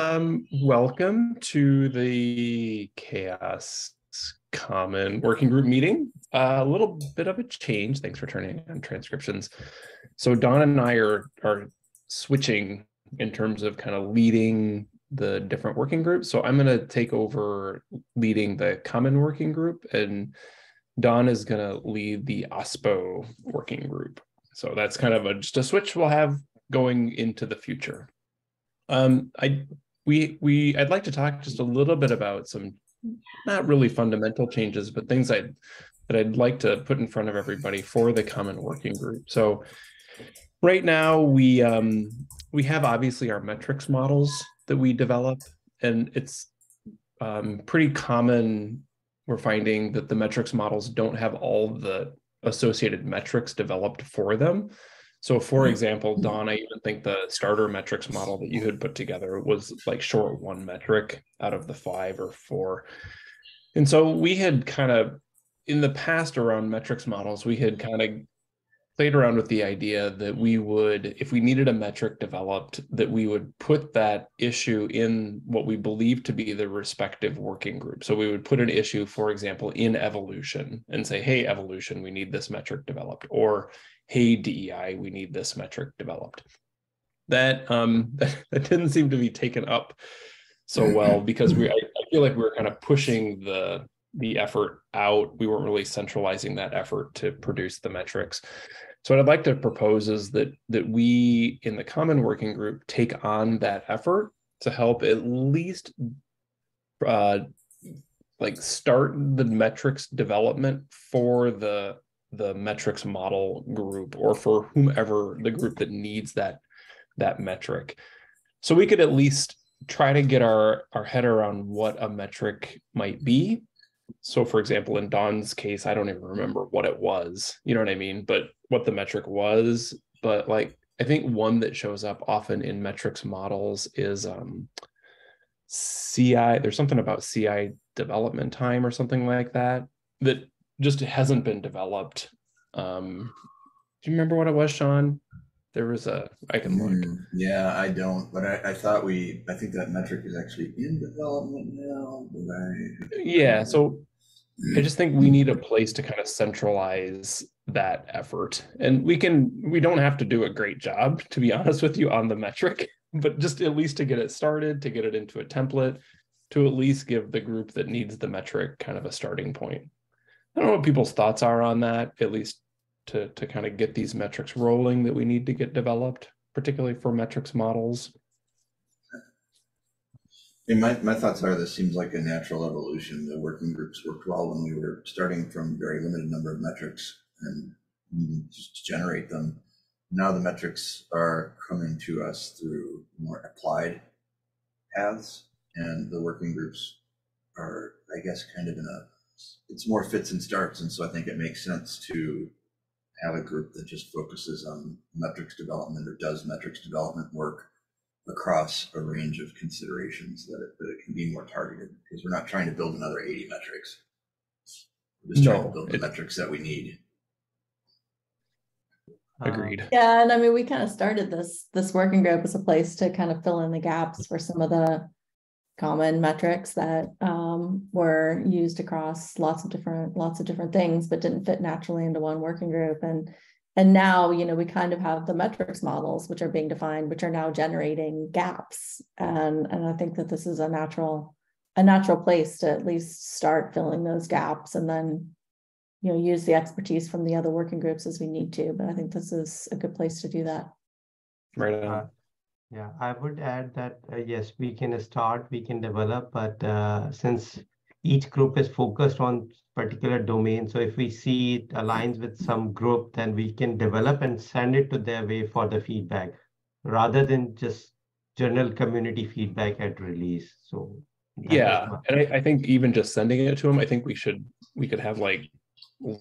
Um, welcome to the CHAOSS Common Working Group meeting. Uh, a little bit of a change. Thanks for turning on transcriptions. So Dawn and I are are switching in terms of kind of leading the different working groups. So I'm going to take over leading the Common Working Group, and Dawn is going to lead the OSPO Working Group. So that's kind of a, just a switch we'll have going into the future. Um, I we we I'd like to talk just a little bit about some not really fundamental changes, but things I that I'd like to put in front of everybody for the common working group. So right now we um, we have obviously our metrics models that we develop, and it's um, pretty common. We're finding that the metrics models don't have all the associated metrics developed for them. So for mm-hmm. example, Dawn, I even think the starter metrics model that you had put together was like short one metric out of the five or four. And so we had kind of in the past around metrics models, we had kind of played around with the idea that we would, if we needed a metric developed, that we would put that issue in what we believe to be the respective working group. So we would put an issue, for example, in evolution and say, hey, evolution, we need this metric developed. Or hey DEI, we need this metric developed. That um that, that didn't seem to be taken up so well because we I, I feel like we were kind of pushing the the effort out. We weren't really centralizing that effort to produce the metrics. So what I'd like to propose is that that we in the common working group take on that effort to help at least uh, like start the metrics development for the the metrics model group or for whomever the group that needs that that metric so we could at least try to get our our head around what a metric might be so for example in don's case i don't even remember what it was you know what i mean but what the metric was but like i think one that shows up often in metrics models is um ci there's something about ci development time or something like that that just hasn't been developed. Um, do you remember what it was, Sean? There was a I can look. Mm, yeah, I don't, but I, I thought we I think that metric is actually in development now. But I, yeah, so I just think we need a place to kind of centralize that effort. And we can we don't have to do a great job, to be honest with you, on the metric, but just at least to get it started, to get it into a template, to at least give the group that needs the metric kind of a starting point. I don't know what people's thoughts are on that, at least to, to kind of get these metrics rolling that we need to get developed, particularly for metrics models. my, my thoughts are this seems like a natural evolution. The working groups worked well when we were starting from very limited number of metrics and just generate them. Now the metrics are coming to us through more applied paths, and the working groups are, I guess, kind of in a it's more fits and starts. And so I think it makes sense to have a group that just focuses on metrics development or does metrics development work across a range of considerations that it, that it can be more targeted because we're not trying to build another 80 metrics. We're just no, trying to build the it, metrics that we need. Um, Agreed. Yeah, and I mean, we kind of started this this working group as a place to kind of fill in the gaps for some of the common metrics that um, were used across lots of different lots of different things but didn't fit naturally into one working group. And and now you know we kind of have the metrics models which are being defined which are now generating gaps. And and i think that this is a natural a natural place to at least start filling those gaps and then you know use the expertise from the other working groups as we need to. But i think this is a good place to do that. Right on. Yeah, I would add that uh, yes, we can start, we can develop, but uh, since each group is focused on particular domain, so if we see it aligns with some group, then we can develop and send it to their way for the feedback, rather than just general community feedback at release. So yeah, and I, I think even just sending it to them, I think we should we could have like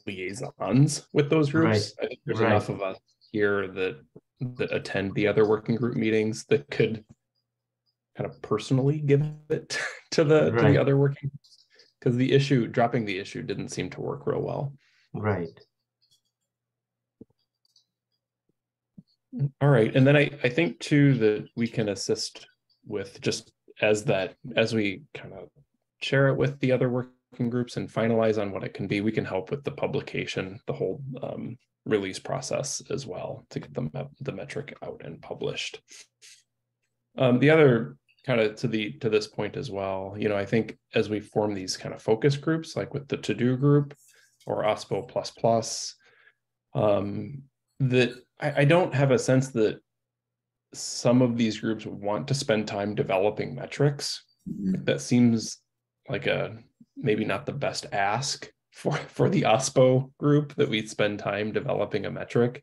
liaisons with those groups. Right. I think there's right. enough of us here that that attend the other working group meetings that could kind of personally give it to the right. to the other working because the issue dropping the issue didn't seem to work real well. Right. All right, and then I, I think too that we can assist with just as that, as we kind of share it with the other working groups and finalize on what it can be, we can help with the publication, the whole um, release process as well to get the, the metric out and published. Um, the other kind of to the to this point as well, you know, I think as we form these kind of focus groups, like with the TODO group or OSPO plus plus, um, that I, I don't have a sense that some of these groups want to spend time developing metrics. Mhm. That seems like a maybe not the best ask for for the OSPO group that we spend time developing a metric.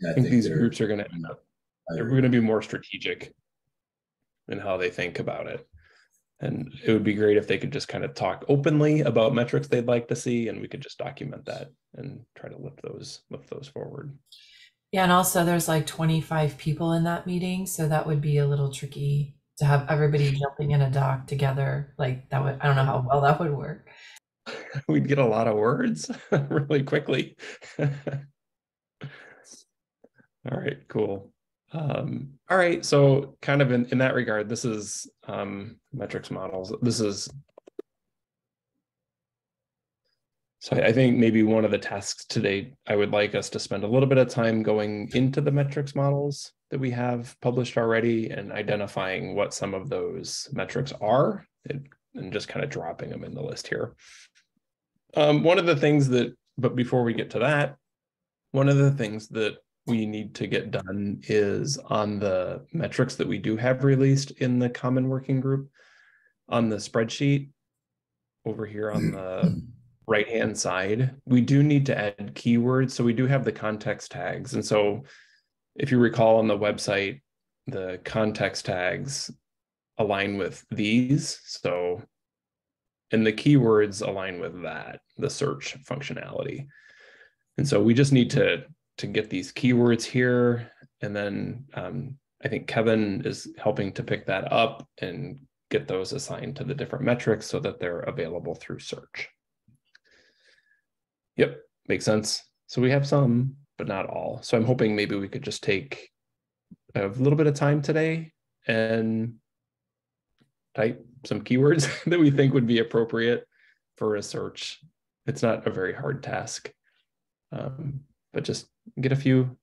Yeah, I think these they're- groups are going to end up they're going to be more strategic in how they think about it. And it would be great if they could just kind of talk openly about metrics they'd like to see, and we could just document that and try to lift those lift those forward. Yeah, and also there's like 25 people in that meeting, so that would be a little tricky to have everybody jumping in a doc together. Like that would I don't know how well that would work. We'd get a lot of words really quickly. all right, cool. Um, all right, so kind of in, in that regard, this is um, metrics models. This is so I think maybe one of the tasks today, I would like us to spend a little bit of time going into the metrics models that we have published already and identifying what some of those metrics are and, and just kind of dropping them in the list here. Um, one of the things that, but before we get to that, one of the things that we need to get done is on the metrics that we do have released in the common working group on the spreadsheet over here on the right hand side, we do need to add keywords. So we do have the context tags. And so if you recall on the website, the context tags align with these. So and the keywords align with that, the search functionality. And so we just need to to get these keywords here. And then um, I think Kevin is helping to pick that up and get those assigned to the different metrics so that they're available through search. Yep, makes sense. So we have some, but not all. So I'm hoping maybe we could just take a little bit of time today and type some keywords that we think would be appropriate for a search. It's not a very hard task, um, but just get a few.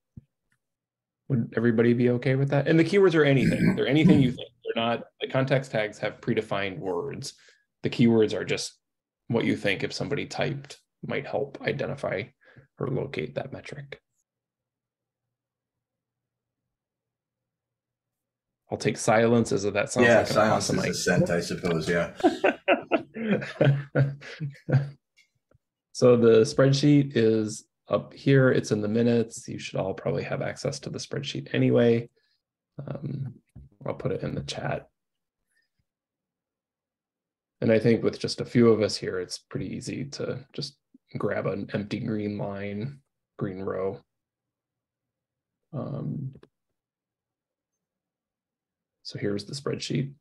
Would everybody be okay with that? And the keywords are anything. They're anything you think. They're not, the context tags have predefined words. The keywords are just what you think if somebody typed might help identify or locate that metric. I'll take silence as that sounds Yeah, like silence awesome is assent, I suppose, yeah. so the spreadsheet is up here. It's in the minutes. You should all probably have access to the spreadsheet anyway. Um, I'll put it in the chat. And I think with just a few of us here, it's pretty easy to just grab an empty green line, green row. Um, so here's the spreadsheet.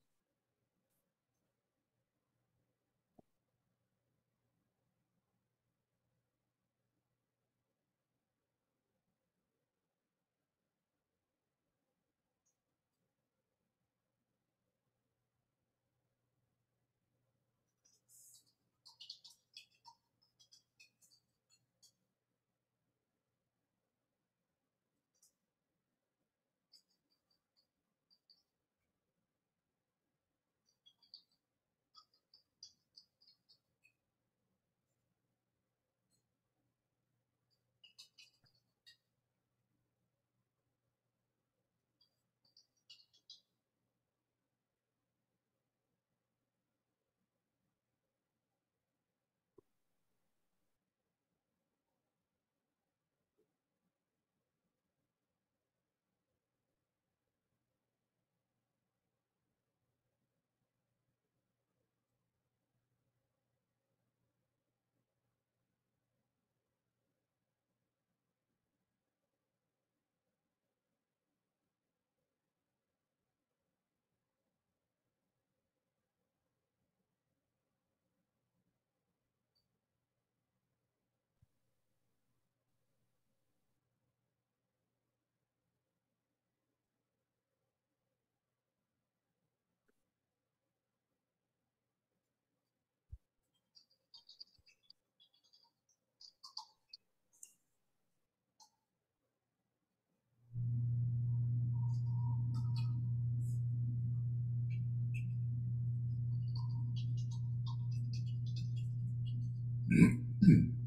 うん。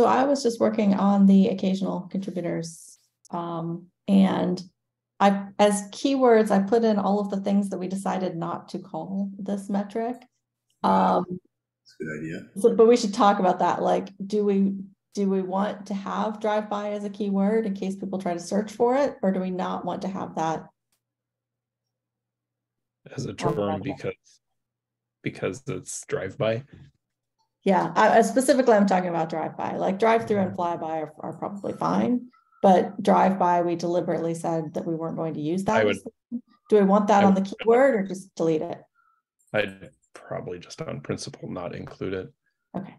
So I was just working on the occasional contributors. Um, and I, as keywords, I put in all of the things that we decided not to call this metric. Um, That's a good idea. so, but we should talk about that. Like, do we, do we want to have drive-by as a keyword in case people try to search for it? Or do we not want to have that? as a term because because it's drive-by. Yeah, I, specifically, I'm talking about drive-by, like drive-through and flyby are, are probably fine. But drive-by, we deliberately said that we weren't going to use that. would- Do we want that I on the keyword or just delete it? I'd probably just on principle not include it. Okay.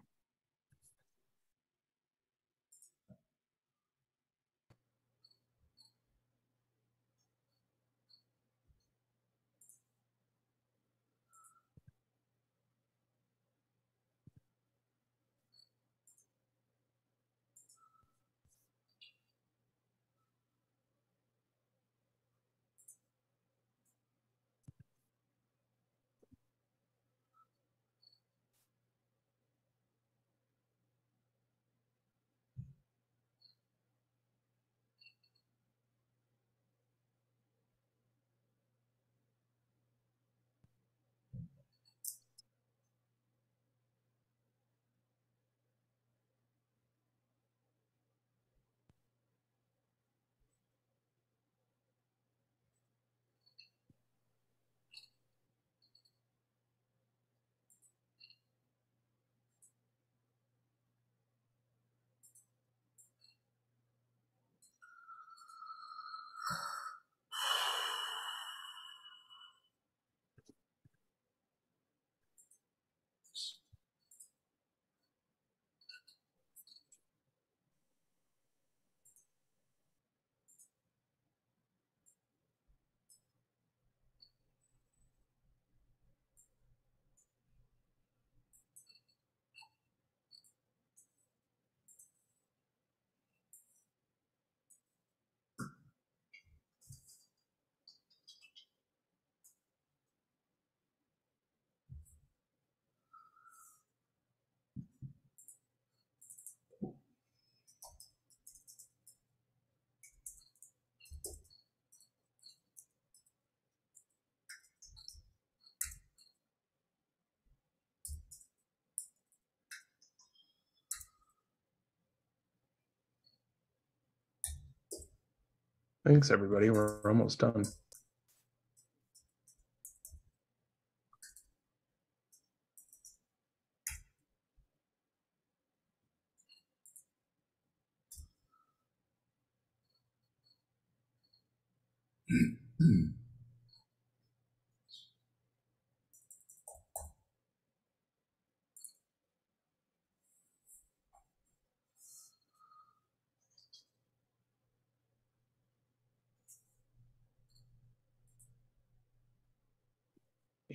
Thanks, everybody. We're almost done.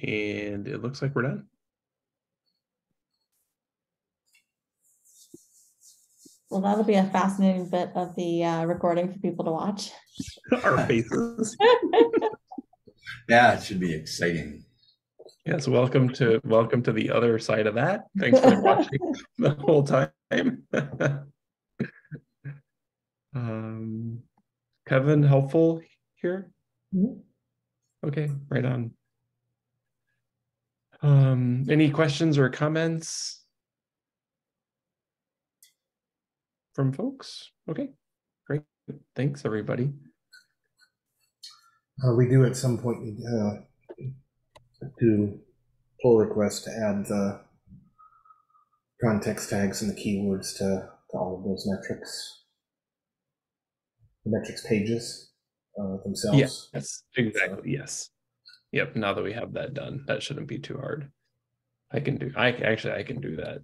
And it looks like we're done. Well, that'll be a fascinating bit of the uh, recording for people to watch. Our faces. Yeah, it should be exciting. Yes, welcome to welcome to the other side of that. Thanks for watching the whole time. um, Kevin, helpful here? Mhm. Okay, right on. Um, any questions or comments from folks? Okay, great. Thanks, everybody. Uh, we do at some point uh, do pull requests to add the context tags and the keywords to, to all of those metrics. The metrics pages uh, themselves. Yes, exactly. Yes. Yep. Now that we have that done, that shouldn't be too hard. I can do, I actually, I can do that.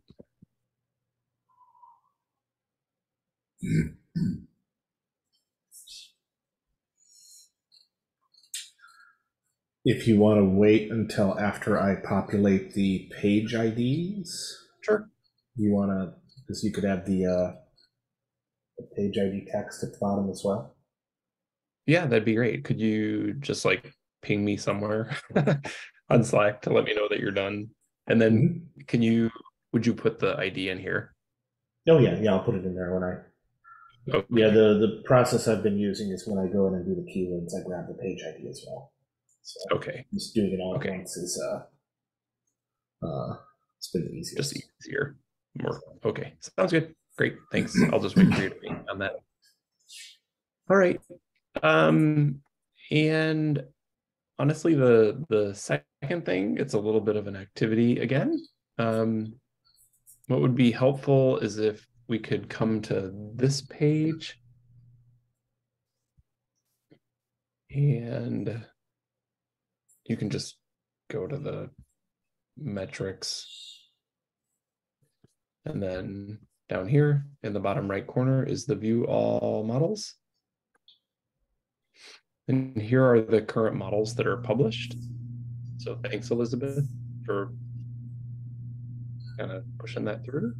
If you want to wait until after I populate the page IDs, Sure. you want to, because you could add the, uh, the page ID text at the bottom as well. Yeah, that'd be great. Could you just like ping me somewhere on Slack to let me know that you're done? And then can you, would you put the ID in here? Oh yeah, yeah, I'll put it in there when I. Okay. Yeah, the the process I've been using is when I go in and do the keywords, I grab the page ID as well. So Okay, just doing it all Okay. at once is uh, uh, it's been the easiest. just easier. More, okay, sounds good. Great, thanks. I'll just wait for you to be on that. All right. Um, and honestly, the the second thing, it's a little bit of an activity again. Um, what would be helpful is if we could come to this page. And you can just go to the metrics. And then down here in the bottom right corner is the view all models. And here are the current models that are published. So thanks, Elizabeth, for kind of pushing that through.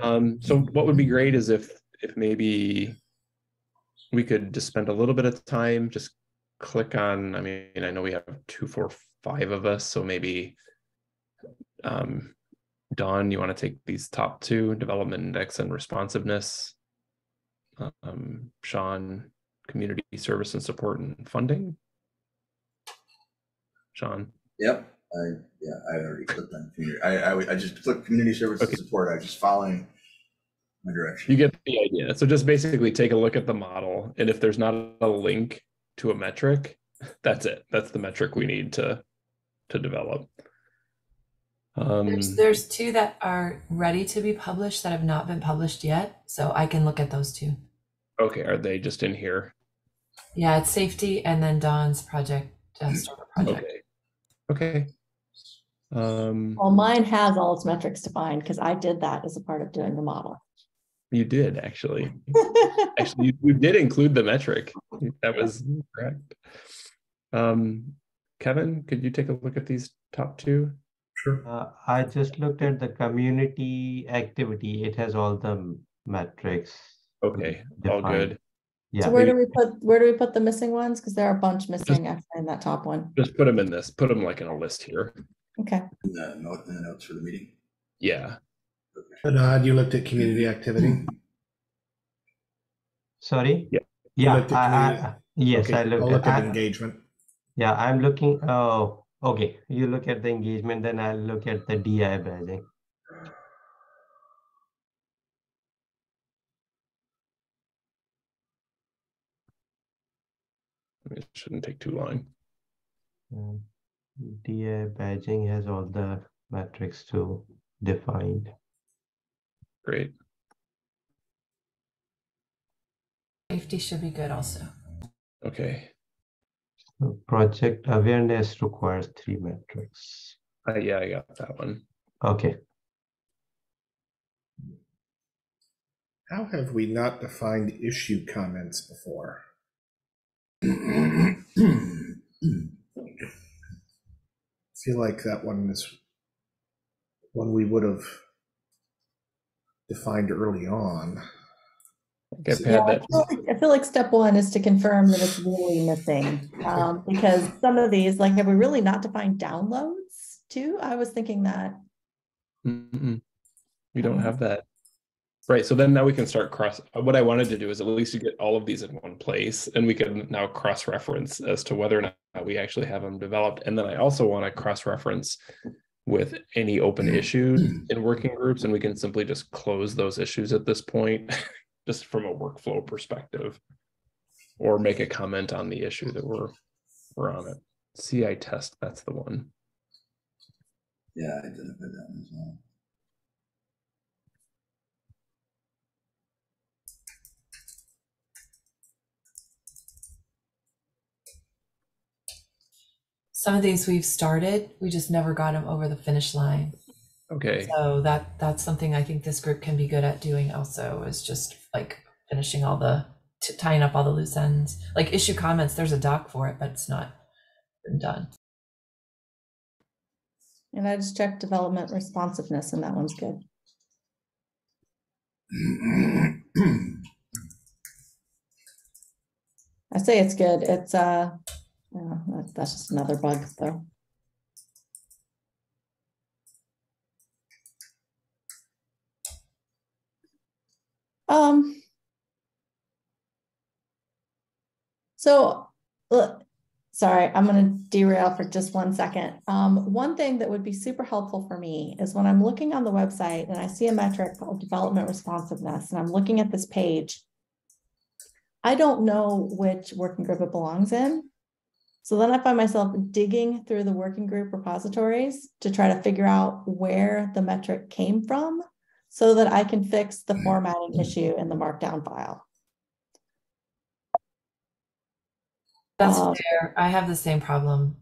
Um, so what would be great is if if maybe we could just spend a little bit of time, just click on, I mean, I know we have two, four, five of us, so maybe um, Dawn, you want to take these top two, development index and responsiveness. Um, Sean, community service and support and funding. Sean, Yep, I, yeah, I already clicked on community, I, I, I just clicked community service and support, I was just following my direction. you get the idea. So just basically take a look at the model, and if there's not a link to a metric, that's it. That's the metric we need to to develop. Um, There's, there's two that are ready to be published that have not been published yet. So I can look at those two. okay, are they just in here? Yeah, it's safety and then Dawn's project, uh, starter project. Okay. Okay. Um, Well, mine has all its metrics defined because I did that as a part of doing the model. you did actually. Actually, you, you did include the metric. That was correct. Um, Kevin, could you take a look at these top two? Sure. Uh, I just looked at the community activity. It has all the m- metrics. Okay, all Defined. good. Yeah. So where do we put, where do we put the missing ones? Because there are a bunch missing actually in that top one. Just put them in this, put them like in a list here. Okay. In the note, in the notes for the meeting. Yeah, Anad, uh, you looked at community activity. Sorry? Yeah. Yeah, I, I, yes, Okay, I I'll looked look at, at engagement. yeah, I'm looking, oh, okay. You look at the engagement, then I'll look at the DI badging. It shouldn't take too long. Um, DI badging has all the metrics to define. Great. Safety should be good also. Okay. So Project awareness requires three metrics. Uh, yeah, I got that one. Okay, How have we not defined issue comments before? Feel like that one is one we would have defined early on. I think Yeah, I feel like- I feel like step one is to confirm that it's really missing. Um, because some of these, like, have we really not defined downloads too? I was thinking that. Mm-mm. We don't have that. Right, so then now we can start cross, what I wanted to do is at least you get all of these in one place and we can now cross-reference as to whether or not we actually have them developed. And then I also want to cross-reference with any open mm. issues in working groups and we can simply just close those issues at this point just from a workflow perspective. Or make a comment on the issue that we're, we're on it. CI test, that's the one. Yeah, I identified that one as well. Some of these we've started, we just never got them over the finish line. Okay, So that that's something I think this group can be good at doing also is just like finishing all the t- tying up all the loose ends. Like issue comments, there's a doc for it, but it's not been done. And I just checked development responsiveness and that one's good. I say it's good. It's uh, yeah, that- that's just another bug though. Um. So, sorry, I'm gonna derail for just one second. Um, one thing that would be super helpful for me is when I'm looking on the website and I see a metric called development responsiveness, and I'm looking at this page. I don't know which working group it belongs in. So then I find myself digging through the working group repositories to try to figure out where the metric came from so that I can fix the formatting issue in the markdown file. That's Um, fair. I have the same problem.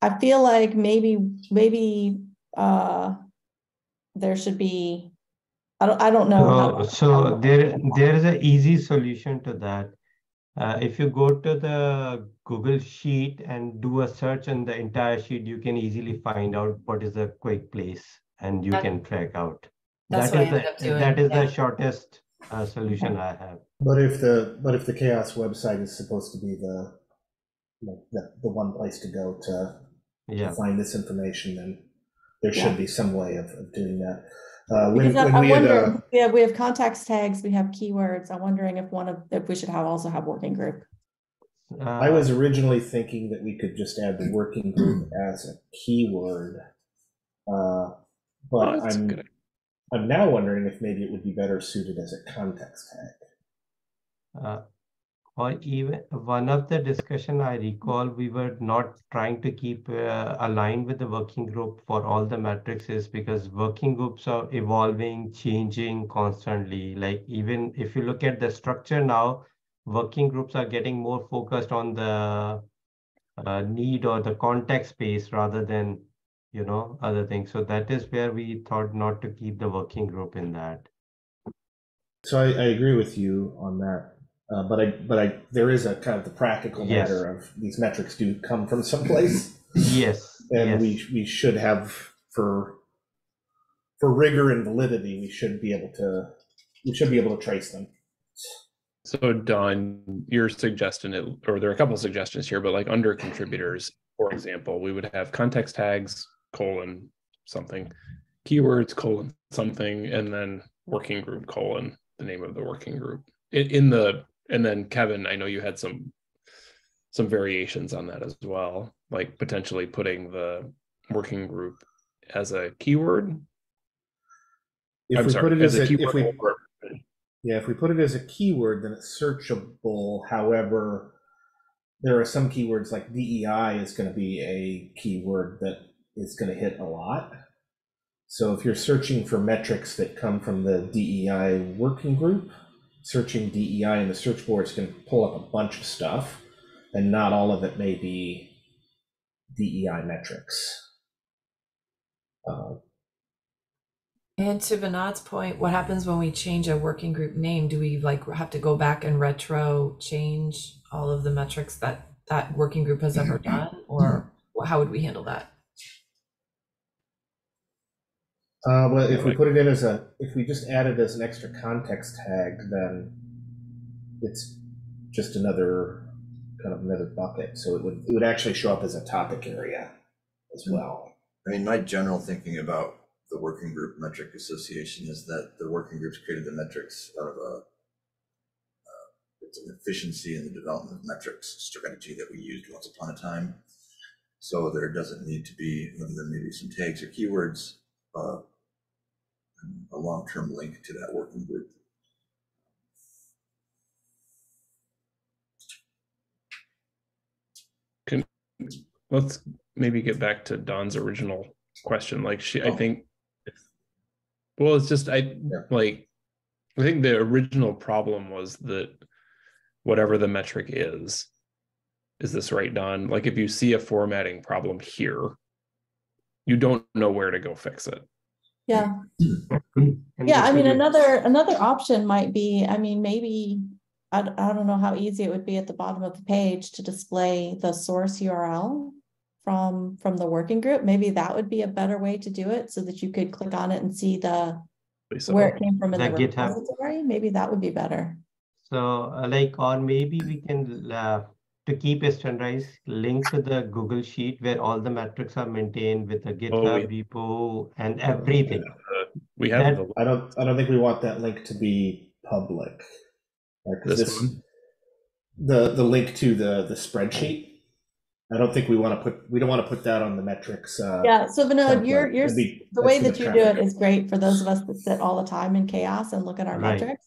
I feel like maybe, maybe, uh, there should be, I don't, I don't know. how- So, so there, there is an easy solution to that. Uh, if you go to the Google Sheet and do a search on the entire sheet, you can easily find out what is the quick place and you That- can track out. That's That what I is ended the- doing, That is yeah. the shortest uh, solution I have. But if the, but if the CHAOSS website is supposed to be the, like, the, the one place to go to Yeah. to find this information, then there Yeah. should be some way of, of doing that. Uh, when, Because I when I we had, uh, yeah, we have context tags, we have keywords. I'm wondering if one of, if we should have, also have working group. I Uh, was originally thinking that we could just add the working group as a keyword. Uh, Oh, but that's a I'm, good. I'm now wondering if maybe it would be better suited as a context tag. Uh, Or even one of the discussion I recall, we were not trying to keep uh, aligned with the working group for all the metrics is because working groups are evolving, changing constantly. Like even if you look at the structure now, working groups are getting more focused on the uh, need or the context space rather than, you know, other things. So that is where we thought not to keep the working group in that. So I, I agree with you on that. Uh, but I, but I, there is a kind of the practical Yes. matter of these metrics do come from someplace. Yes, And yes. we, we should have for, for rigor and validity, we should be able to, we should be able to trace them. So Dawn, you're suggesting it, or there are a couple of suggestions here, but like under contributors, for example, we would have context tags, colon, something, keywords, colon, something, and then working group, colon, the name of the working group. In, in the, and then Kevin, I know you had some, some variations on that as well, like potentially putting the working group as a keyword. If I'm we sorry, put it as as a a, if keyword we, Yeah, if we put it as a keyword, then it's searchable. However, there are some keywords like DEI is going to be a keyword that is going to hit a lot. So if you're searching for metrics that come from the DEI working group, searching DEI in the search boards can pull up a bunch of stuff, and not all of it may be DEI metrics. Uh, And to Vinod's point, what happens when we change a working group name? Do we like have to go back and retro change all of the metrics that that working group has ever done, or how would we handle that? Uh, well, if we put it in as a, if we just add it as an extra context tag, then it's just another, kind of another bucket. So it would, it would actually show up as a topic area as well. I mean, my general thinking about the working group metric association is that the working groups created the metrics out of a, uh, it's an efficiency in the development of metrics strategy that we used once upon a time. So there doesn't need to be, other than maybe some tags or keywords, uh, a long-term link to that working group. Can, let's maybe get back to Dawn's original question. Like she, oh. I think, well, it's just, I yeah. like, I think the original problem was that whatever the metric is, is this right, Dawn? Like if you see a formatting problem here, you don't know where to go fix it. Yeah, yeah, I mean, another, another option might be, I mean, maybe. I, I don't know how easy it would be at the bottom of the page to display the source URL. From, from the working group, maybe that would be a better way to do it, so that you could click on it and see the, Lisa. where it came from in the GitHub. repository, maybe that would be better. So uh, like, or maybe we can, uh, to keep a standardized, link to the Google Sheet where all the metrics are maintained with the GitHub repo and everything. We have that- the I don't I don't think we want that link to be public. Like This this, one? the the link to the the spreadsheet. I don't think we want to put we don't want to put that on the metrics. Uh, Yeah, so Vinod, template. you're, you're, be- the way that much you do it is great for those of us that sit all the time in CHAOSS and look at our Right. metrics.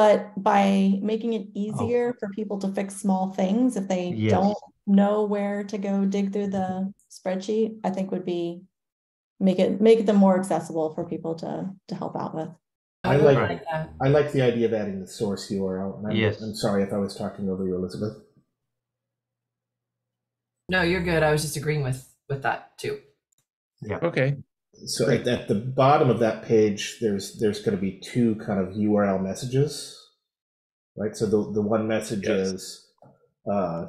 But by making it oh. easier for people to fix small things, if they Yes. don't know where to go dig through the spreadsheet, I think would be make it, make them more accessible for people to, to help out with. I like- that. I like the idea of adding the source URL. And I'm, Yes. I'm sorry if I was talking over you, Elizabeth. No, you're good. I was just agreeing with with that too. Yeah. Okay. So at, at the bottom of that page, there's there's going to be two kind of URL messages, right? So the the one message Yes. is, uh,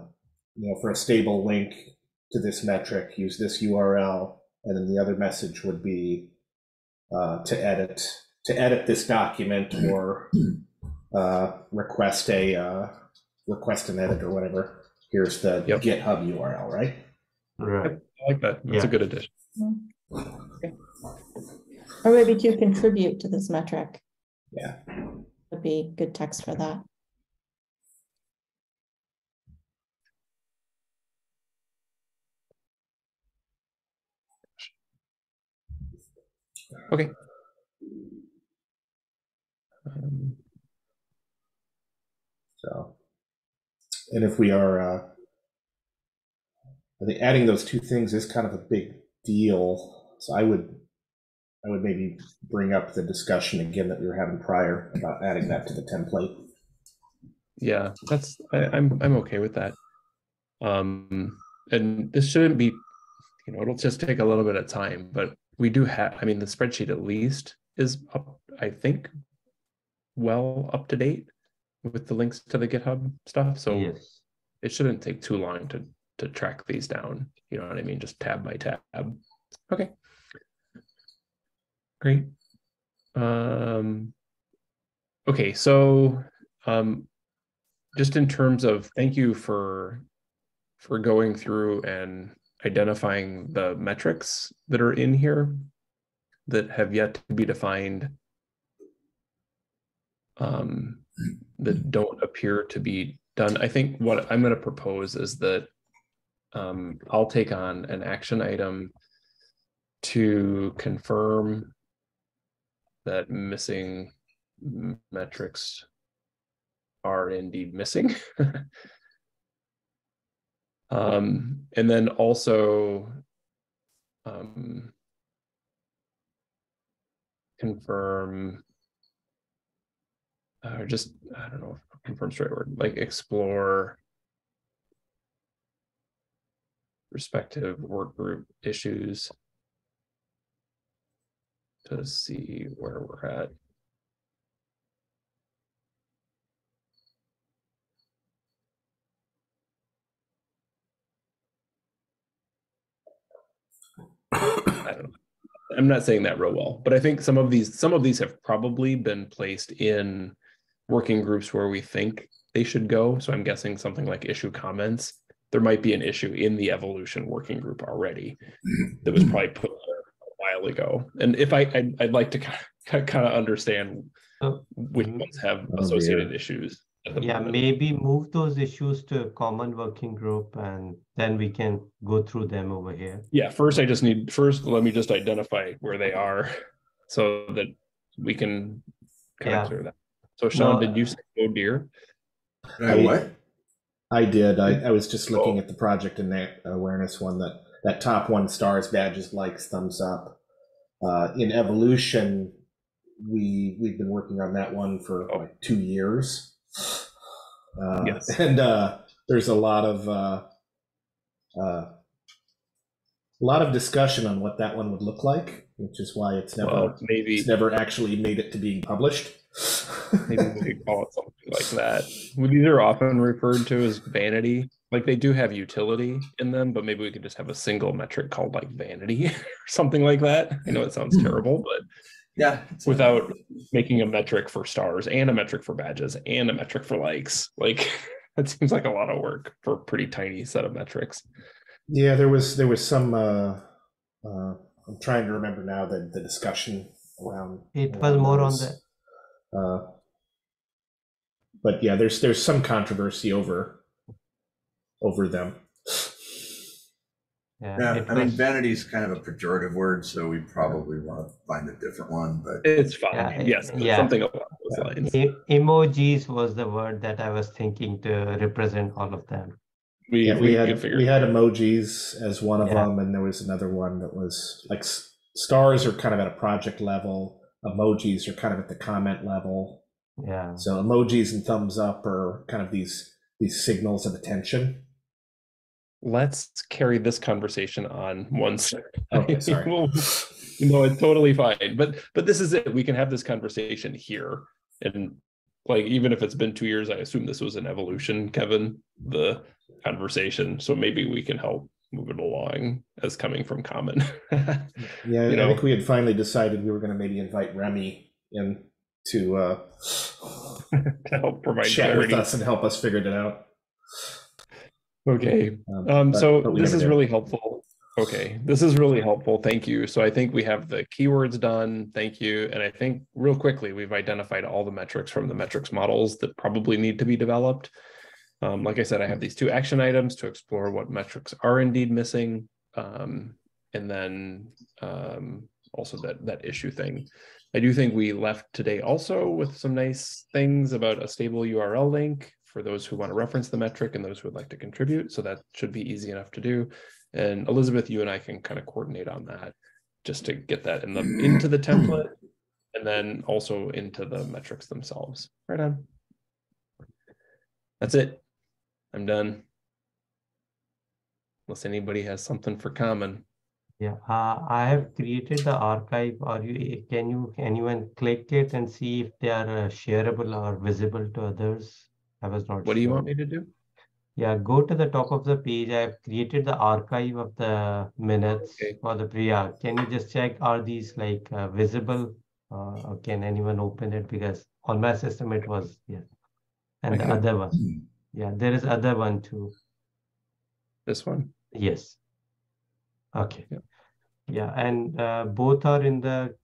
you know, for a stable link to this metric, use this URL, and then the other message would be uh, to edit to edit this document or uh, request a uh, request an edit or whatever. Here's the Yep. GitHub URL, right? Right. I like that. That's a good addition. Or maybe to contribute to this metric Yeah. would be good text for that. Um, So, and if we are, uh, I think adding those two things is kind of a big deal. So I would, I would maybe bring up the discussion again that we were having prior about adding that to the template. Yeah, that's I, I'm I'm okay with that. Um, and this shouldn't be, you know, it'll just take a little bit of time, but we do have. I mean, the spreadsheet at least is up. I think well up to date with the links to the GitHub stuff. So Yes. it shouldn't take too long to to track these down. You know what I mean? Just tab by tab. Okay. Great. Um okay, so um just in terms of thank you for for going through and identifying the metrics that are in here that have yet to be defined um that don't appear to be done. I think what I'm going to propose is that um, I'll take on an action item to confirm that missing metrics are indeed missing. um, and then also um, confirm or just I don't know if confirm's word, like explore respective work group issues to see where we're at. I don't know. I'm not saying that real well, but I think some of these some of these have probably been placed in working groups where we think they should go. So I'm guessing something like issue comments. There might be an issue in the evolution working group already that was mm-hmm. probably put while ago. And if I I'd, I'd like to kind of, kind of understand So, which ones have Oh, associated issues. Yeah, moment. maybe move those issues to a common working group and then we can go through them over here. Yeah, first I just need first let me just identify where they are so that we can kind Yeah. of clear that. So Sean, No, did you say oh dear? Uh, what? I did. I, I was just looking at the project and that awareness one that that top one stars, badges, likes, thumbs up. Uh, in evolution, we we've been working on that one for Oh. like two years. Uh, Yes. and uh, there's a lot of uh, uh, a lot of discussion on what that one would look like, which is why it's never Well, maybe it's never actually made it to being published. maybe we could call it something like that. These are often referred to as vanity. Like they do have utility in them, but maybe we could just have a single metric called like vanity or something like that. I know it sounds terrible, but Yeah. it's, uh, without making a metric for stars and a metric for badges and a metric for likes, like that seems like a lot of work for a pretty tiny set of metrics. Yeah, there was there was some. Uh, uh, I'm trying to remember now the the discussion around. It was around more on the, Uh, but yeah, there's there's some controversy over over them. yeah, Yeah, I mean, vanity is kind of a pejorative word, so we probably want to find a different one, but It's fine. Yeah, yes, yeah. something along those lines. E- emojis was the word that I was thinking to represent all of them. We, Yeah, we, we had we had emojis as one of Yeah. them, and there was another one that was like s- stars are kind of at a project level. Emojis are kind of at the comment level. Yeah. So emojis and thumbs up are kind of these these signals of attention. Let's carry this conversation on once. Okay, sorry. Well, no, it's totally fine. But but this is it. We can have this conversation here. And like even if it's been two years, I assume this was an evolution, Kevin, the conversation. So maybe we can help move it along as coming from common. Yeah, You I think we had finally decided we were going to maybe invite Remy in to uh, to help provide chat with us and help us figure it out. Okay. Um, Um, but- so but this is did. really helpful. Okay, this is really helpful. Thank you. So I think we have the keywords done. Thank you. And I think real quickly, we've identified all the metrics from the metrics models that probably need to be developed. Um, like I said, I have these two action items to explore what metrics are indeed missing. Um, and then um, also that that issue thing. I do think we left today also with some nice things about a stable URL link for those who want to reference the metric and those who would like to contribute. So that should be easy enough to do. And Elizabeth, you and I can kind of coordinate on that just to get that in the into the template and then also into the metrics themselves. Right on. That's it. I'm done. Unless anybody has something for common. Yeah, uh, I have created the archive. Are you, can you, anyone click it and see if they are uh, shareable or visible to others? I was not What do you want me to do? Yeah, go to the top of the page. I have created the archive of the minutes Okay. for the pre-arch. Can you just check, are these like uh, visible? Uh, or can anyone open it? Because on my system it was, yeah. And the Okay. other one, yeah, there is other one too. This one? Yes. Okay. Yeah. Yeah, and uh, both are in the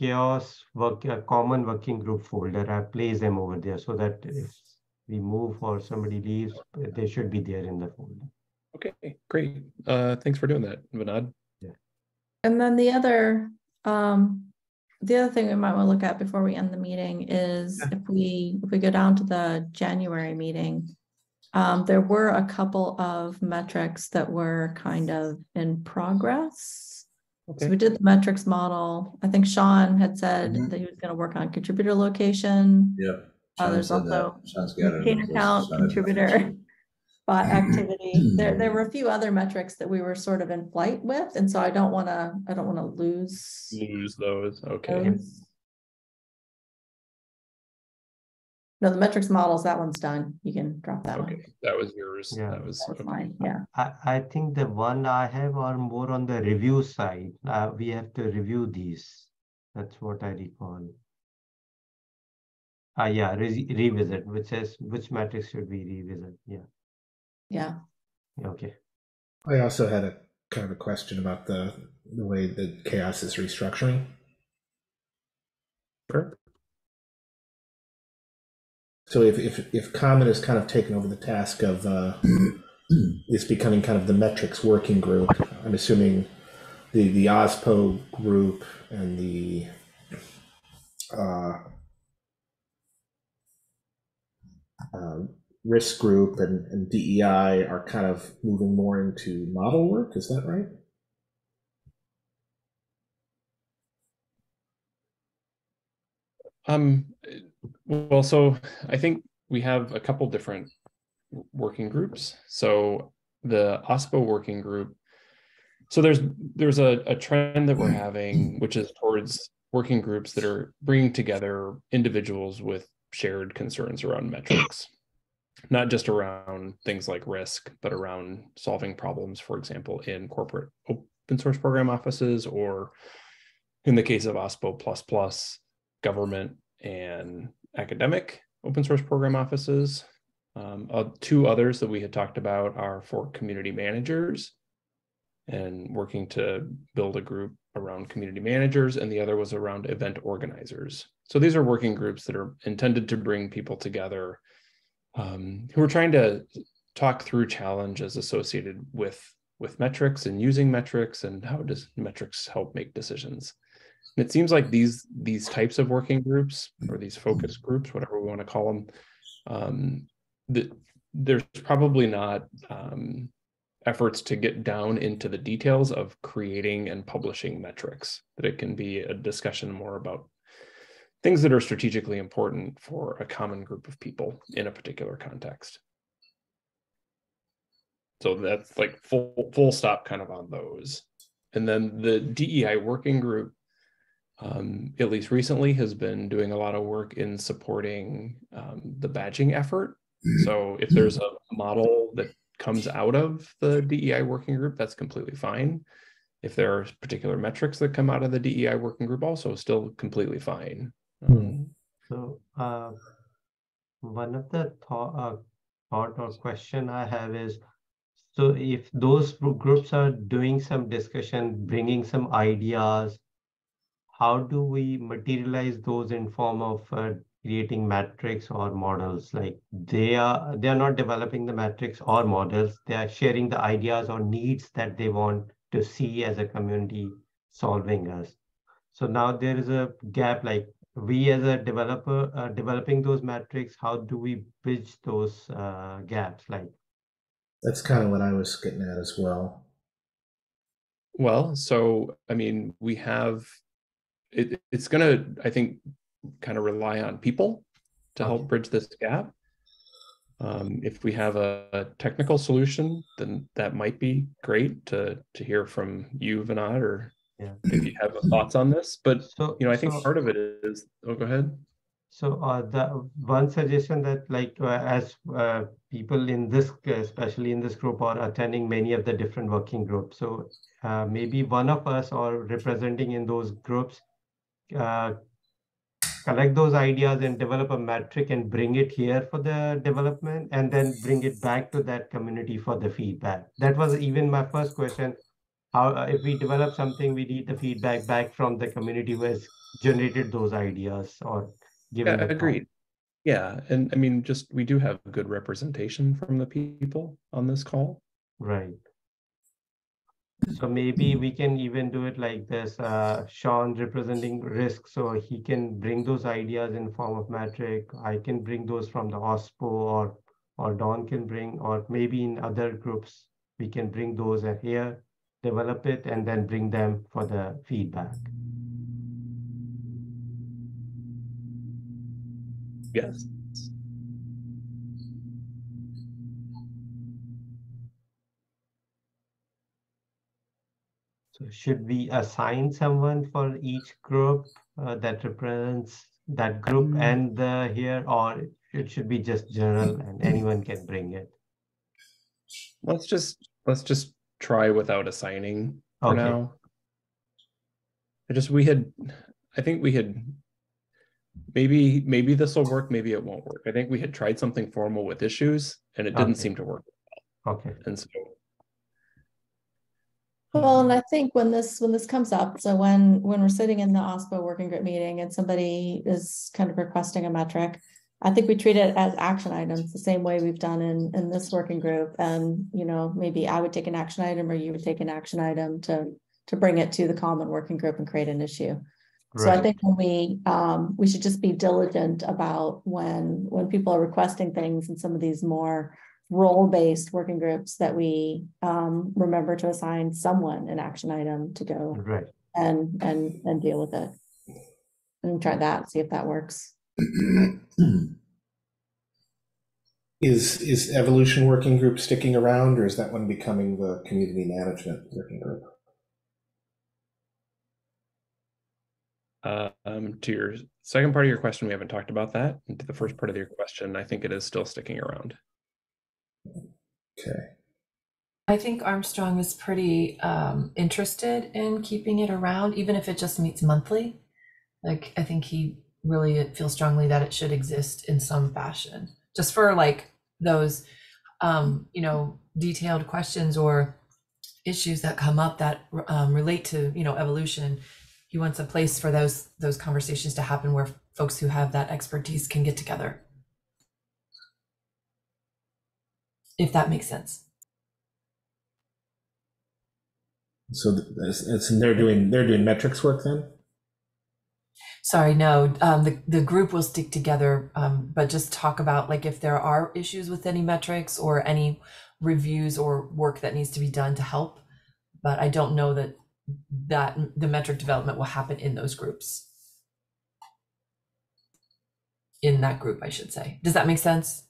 CHAOSS work, uh, common working group folder. I place them over there so that if we move or somebody leaves, they should be there in the folder. Okay, great. Uh, thanks for doing that, Vinod. And then the other, um, the other thing we might want to look at before we end the meeting is Yeah. if we, if we go down to the January meeting. Um, there were a couple of metrics that were kind of in progress. So Okay. we did the metrics model. I think Sean had said Mhm. that he was gonna work on contributor location. Yep. Uh, Sean there's said that. also Sean's got it. Maintain Those account, sounded- contributor, bot activity. There, there were a few other metrics that we were sort of in flight with, and so I don't wanna, I don't wanna lose. Lose those. Okay. those. No, the metrics models, that one's done. You can drop that one. Okay. That was yours. Yeah. That was That was okay. mine, yeah. I, I think the one I have are more on the review side. Uh, we have to review these. That's what I recall. Ah, yeah, re- revisit, which says which metrics should we revisit? Yeah, Yeah, yeah, okay. I also had a kind of a question about the the way that CHAOSS is restructuring. Sure. So if if if Common is kind of taken over the task of uh, is becoming kind of the metrics working group, I'm assuming the the OSPO group and the uh, um, risk group and, and DEI are kind of moving more into model work. Is that right? Um, well, so I think we have a couple different working groups. So the OSPO working group. So there's there's a, a trend that we're having, which is towards working groups that are bringing together individuals with shared concerns around metrics, not just around things like risk, but around solving problems, for example, in corporate open source program offices, or in the case of OSPO plus plus, government and academic open source program offices. Um, uh, two others that we had talked about are for community managers and working to build a group around community managers, and the other was around event organizers. So these are working groups that are intended to bring people together um, who are trying to talk through challenges associated with with metrics and using metrics and how does metrics help make decisions. And it seems like these these types of working groups or these focus groups, whatever we want to call them, um, that there's probably not um, efforts to get down into the details of creating and publishing metrics. That it can be a discussion more about things that are strategically important for a common group of people in a particular context. So that's like full full stop kind of on those. And then the DEI working group um, at least recently, has been doing a lot of work in supporting um, the badging effort. So if there's a model that comes out of the DEI working group, that's completely fine. If there are particular metrics that come out of the DEI working group, also still completely fine. Um, so uh, one of the thought, uh, thought or question I have is, so if those groups are doing some discussion, bringing some ideas, how do we materialize those in form of uh, creating metrics or models. Like they are they are not developing the metrics or models. They are sharing the ideas or needs that they want to see as a community solving us. So now there is a gap like we as a developer are developing those metrics how do we bridge those uh, gaps? Like that's kind of what i was getting at as well. Well so i mean we have it, it's going to, I think, kind of rely on people to help bridge this gap. Um, if we have a, a, technical solution, then that might be great to to hear from you, Vinod, or yeah. if you have thoughts on this. But so, you know, I think so, part of it is. Oh, go ahead. So uh, the one suggestion that, like, uh, as uh, people in this, especially in this group, are attending many of the different working groups. So uh, maybe one of us or representing in those groups uh, collect those ideas and develop a metric and bring it here for the development and then bring it back to that community for the feedback. That was even my first question. How, uh, if we develop something, we need the feedback back from the community who has generated those ideas or given. Yeah, agreed. Yeah, and I mean, just we do have good representation from the people on this call. Right. So maybe we can even do it like this, uh, Sean representing risk. So he can bring those ideas in form of metric. I can bring those from the OSPO or, or Dawn can bring, or maybe in other groups, we can bring those here, develop it, and then bring them for the feedback. Yes. So should we assign someone for each group uh, that represents that group um, and the here, or it should be just general and anyone can bring it? Let's just let's just try without assigning for okay. now. I just we had, I think we had maybe maybe this will work, maybe it won't work. I think we had tried something formal with issues and it didn't okay. seem to work. Okay. And so well, and I think when this when this comes up, so when when we're sitting in the OSPO working group meeting and somebody is kind of requesting a metric, I think we treat it as action items the same way we've done in in this working group. And you know, maybe I would take an action item or you would take an action item to to bring it to the common working group and create an issue. So I think when we, um, we should just be diligent about when, when people are requesting things and some of these more role-based working groups that we, um, remember to assign someone an action item to go Right. and, and, and deal with it. And try that, see if that works. Is is evolution working group sticking around, or is that one becoming the community management working group? Uh, um, to your second part of your question, we haven't talked about that. And to the first part of your question, I think it is still sticking around. Okay. I think Armstrong is pretty um, interested in keeping it around, even if it just meets monthly. Like, I think he really feels strongly that it should exist in some fashion, just for like those, um, you know, detailed questions or issues that come up that um, relate to, you know, evolution. He wants a place for those those conversations to happen where folks who have that expertise can get together. If that makes sense. So it's, they're doing they're doing metrics work then. Sorry, no, um, the, the group will stick together, um, but just talk about like if there are issues with any metrics or any reviews or work that needs to be done to help. But I don't know that that the metric development will happen in those groups. In that group, I should say. Does that make sense?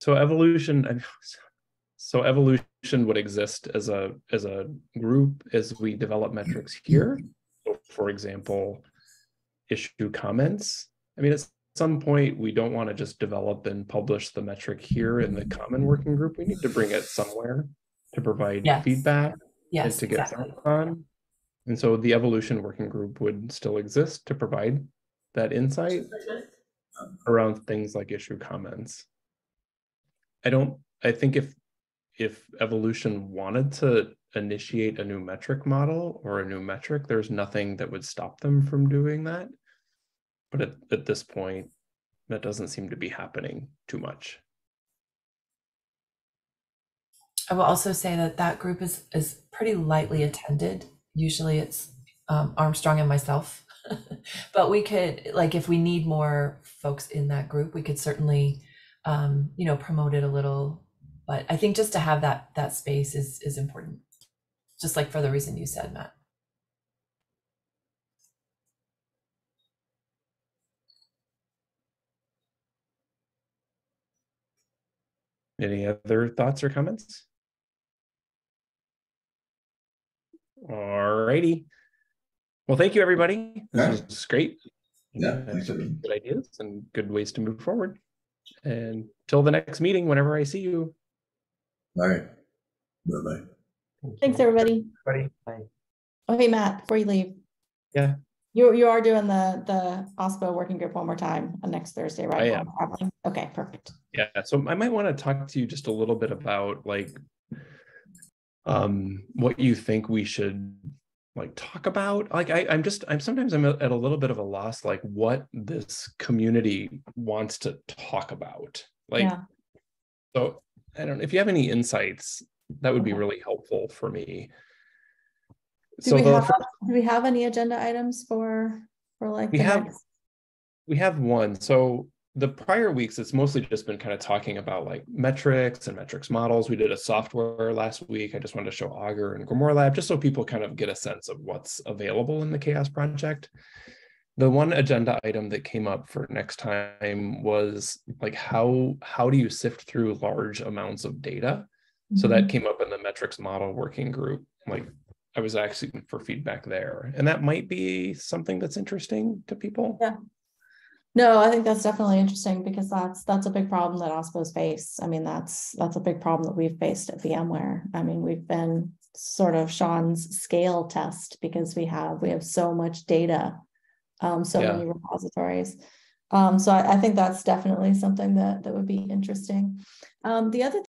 So evolution, so evolution would exist as a as a group as we develop metrics here. So for example, issue comments. I mean, at some point, we don't want to just develop and publish the metric here in the common working group. We need to bring it somewhere to provide Yes. feedback and Yes, to get exactly. on. And so the evolution working group would still exist to provide that insight around things like issue comments. I don't, I think if, if evolution wanted to initiate a new metric model or a new metric, there's nothing that would stop them from doing that. But at, at this point, that doesn't seem to be happening too much. I will also say that that group is is pretty lightly attended. Usually it's um, Armstrong and myself, but we could like if we need more folks in that group, we could certainly um, you know promote it a little. But I think just to have that that space is is important, just like for the reason you said, Matt. Any other thoughts or comments? All righty. Well, thank you, everybody. Yeah. This was great. Yeah, Uh, thanks, some. Good ideas and good ways to move forward. And till the next meeting, whenever I see you. All right. Bye-bye. Thanks, everybody. Buddy. Oh, hey, Matt, before you leave. Yeah. You, you are doing the, the OSPO working group one more time on next Thursday, right? I am. Okay, perfect. Yeah, so I might want to talk to you just a little bit about like um what you think we should like talk about. Like I, I'm just I'm sometimes I'm at a little bit of a loss, like what this community wants to talk about. Like Yeah. so I don't know if you have any insights, that would be really helpful for me. Do So we the have, do we have any agenda items for, for like? We have- next- we have one. So the prior weeks, it's mostly just been kind of talking about like metrics and metrics models. We did a software last week. I just wanted to show Augur and GrimoireLab just so people kind of get a sense of what's available in the CHAOSS Project. The one agenda item that came up for next time was like how how do you sift through large amounts of data? So that Mhm. came up in the metrics model working group. Like I was asking for feedback there, and that might be something that's interesting to people. Yeah. No, I think that's definitely interesting because that's, that's a big problem that OSPOs face. I mean, that's, that's a big problem that we've faced at VMware. I mean, we've been sort of Sean's scale test because we have, we have so much data. Um, so Yeah. many repositories. Um, so I, I think that's definitely something that, that would be interesting. Um, the other